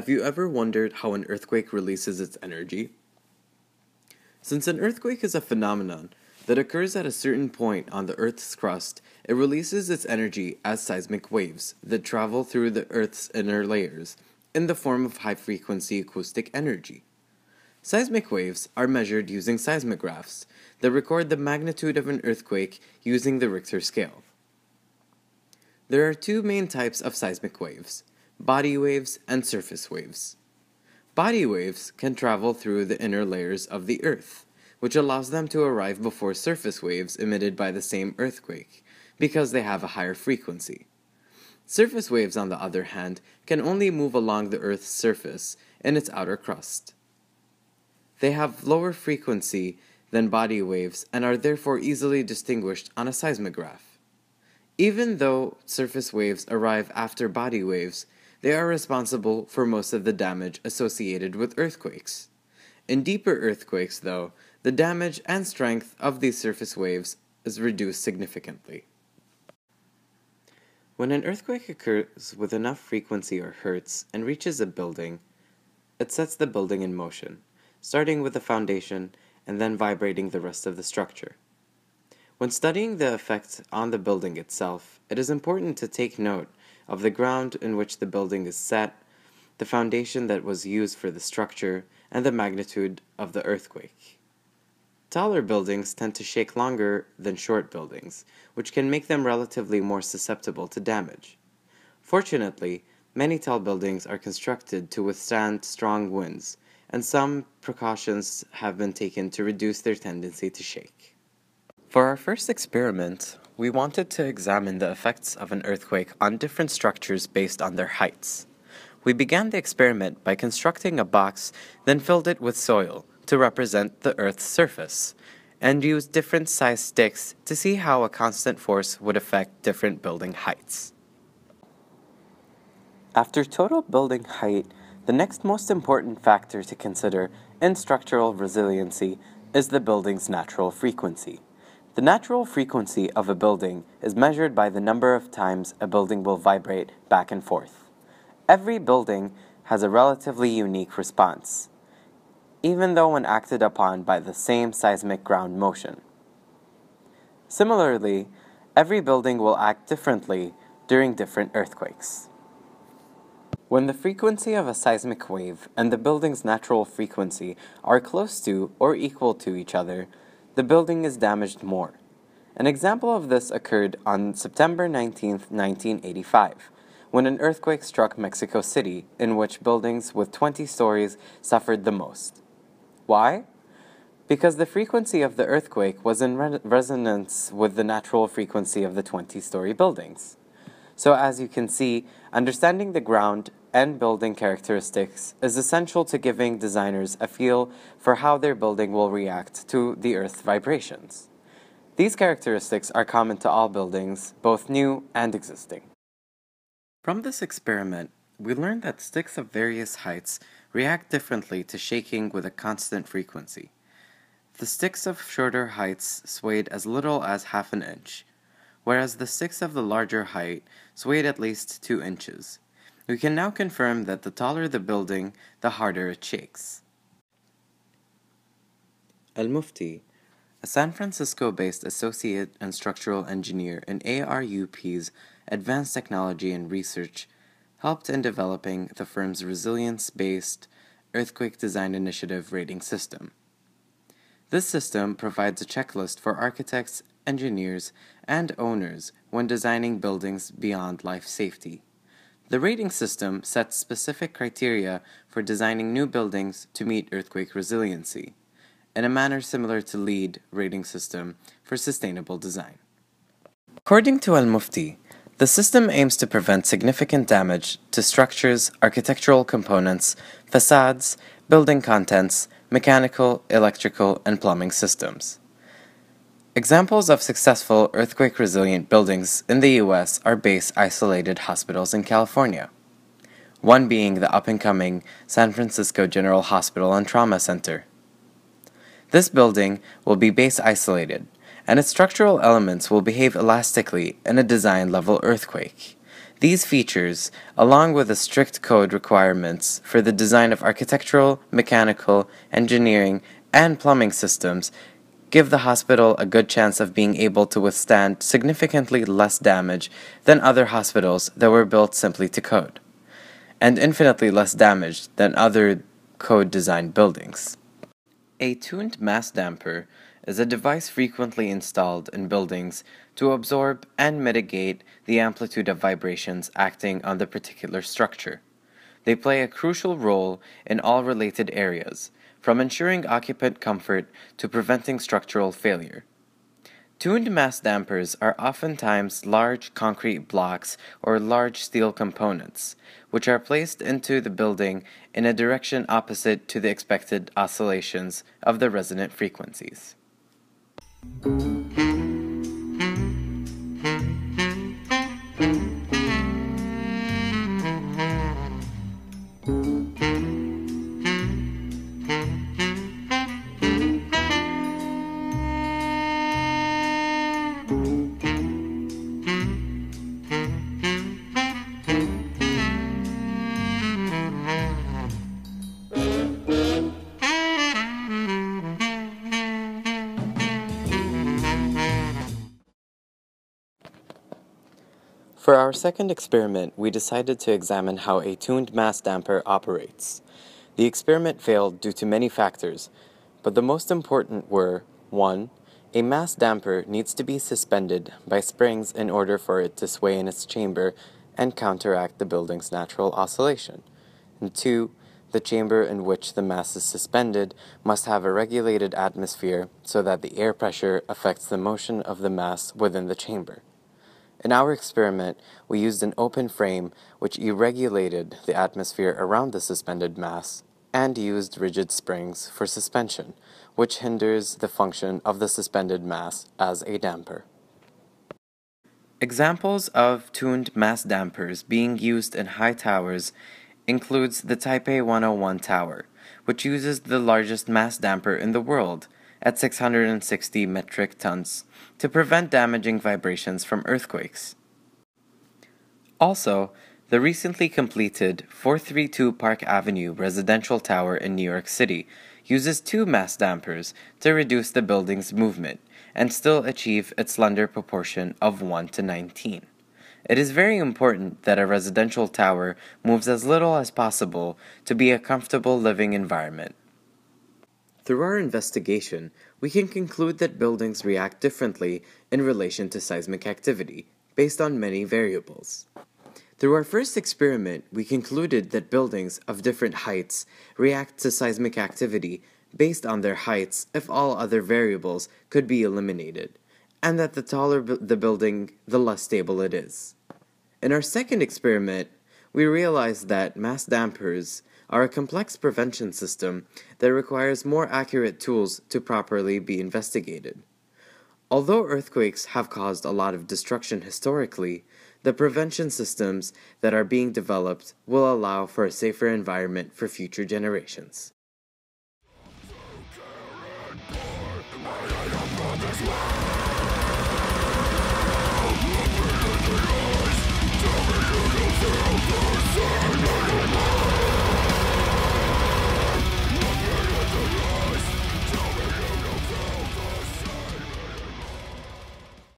Have you ever wondered how an earthquake releases its energy? Since an earthquake is a phenomenon that occurs at a certain point on the Earth's crust, it releases its energy as seismic waves that travel through the Earth's inner layers in the form of high frequency acoustic energy. Seismic waves are measured using seismographs that record the magnitude of an earthquake using the Richter scale. There are two main types of seismic waves body waves, and surface waves. Body waves can travel through the inner layers of the Earth, which allows them to arrive before surface waves emitted by the same earthquake, because they have a higher frequency. Surface waves, on the other hand, can only move along the Earth's surface in its outer crust. They have lower frequency than body waves and are therefore easily distinguished on a seismograph. Even though surface waves arrive after body waves, they are responsible for most of the damage associated with earthquakes. In deeper earthquakes, though, the damage and strength of these surface waves is reduced significantly. When an earthquake occurs with enough frequency or hertz and reaches a building, it sets the building in motion, starting with the foundation and then vibrating the rest of the structure. When studying the effect on the building itself, it is important to take note of the ground in which the building is set, the foundation that was used for the structure, and the magnitude of the earthquake. Taller buildings tend to shake longer than short buildings, which can make them relatively more susceptible to damage. Fortunately, many tall buildings are constructed to withstand strong winds, and some precautions have been taken to reduce their tendency to shake. For our first experiment, we wanted to examine the effects of an earthquake on different structures based on their heights. We began the experiment by constructing a box, then filled it with soil to represent the Earth's surface, and used different sized sticks to see how a constant force would affect different building heights. After total building height, the next most important factor to consider in structural resiliency is the building's natural frequency. The natural frequency of a building is measured by the number of times a building will vibrate back and forth. Every building has a relatively unique response, even though when acted upon by the same seismic ground motion. Similarly, every building will act differently during different earthquakes. When the frequency of a seismic wave and the building's natural frequency are close to or equal to each other, the building is damaged more. An example of this occurred on September 19, 1985, when an earthquake struck Mexico City, in which buildings with 20 stories suffered the most. Why? Because the frequency of the earthquake was in re- resonance with the natural frequency of the 20 story buildings. So, as you can see, understanding the ground and building characteristics is essential to giving designers a feel for how their building will react to the Earth's vibrations. These characteristics are common to all buildings, both new and existing. From this experiment, we learned that sticks of various heights react differently to shaking with a constant frequency. The sticks of shorter heights swayed as little as half an inch, whereas the six of the larger height swayed at least two inches. We can now confirm that the taller the building, the harder it shakes. Almufti, a San Francisco based associate and structural engineer in ARUP's Advanced Technology and Research, helped in developing the firm's resilience based Earthquake Design Initiative rating system. This system provides a checklist for architects, engineers, and owners when designing buildings beyond life safety. The rating system sets specific criteria for designing new buildings to meet earthquake resiliency, in a manner similar to LEED rating system for sustainable design. According to Almufti, the system aims to prevent significant damage to structures, architectural components, facades, building contents, mechanical, electrical, and plumbing systems. Examples of successful earthquake resilient buildings in the U.S. are base isolated hospitals in California, one being the up and coming San Francisco General Hospital and Trauma Center. This building will be base isolated, and its structural elements will behave elastically in a design level earthquake. These features, along with the strict code requirements for the design of architectural, mechanical, engineering, and plumbing systems, give the hospital a good chance of being able to withstand significantly less damage than other hospitals that were built simply to code, and infinitely less damage than other code designed buildings. A tuned mass damper is a device frequently installed in buildings to absorb and mitigate the amplitude of vibrations acting on the particular structure. They play a crucial role in all related areas, from ensuring occupant comfort to preventing structural failure. Tuned mass dampers are oftentimes large concrete blocks or large steel components, which are placed into the building in a direction opposite to the expected oscillations of the resonant frequencies. For our second experiment, we decided to examine how a tuned mass damper operates. The experiment failed due to many factors, but the most important were 1. A mass damper needs to be suspended by springs in order for it to sway in its chamber and counteract the building's natural oscillation. And 2. The chamber in which the mass is suspended must have a regulated atmosphere so that the air pressure affects the motion of the mass within the chamber. In our experiment, we used an open frame which irregulated the atmosphere around the suspended mass and used rigid springs for suspension, which hinders the function of the suspended mass as a damper. Examples of tuned mass dampers being used in high towers includes the Taipei 101 tower, which uses the largest mass damper in the world at 660 metric tons to prevent damaging vibrations from earthquakes. Also, the recently completed 432 Park Avenue residential tower in New York City uses two mass dampers to reduce the building's movement and still achieve its slender proportion of 1 to 19. It is very important that a residential tower moves as little as possible to be a comfortable living environment. Through our investigation, we can conclude that buildings react differently in relation to seismic activity, based on many variables. Through our first experiment, we concluded that buildings of different heights react to seismic activity based on their heights if all other variables could be eliminated, and that the taller the building, the less stable it is. In our second experiment, we realized that mass dampers are a complex prevention system that requires more accurate tools to properly be investigated. Although earthquakes have caused a lot of destruction historically, the prevention systems that are being developed will allow for a safer environment for future generations.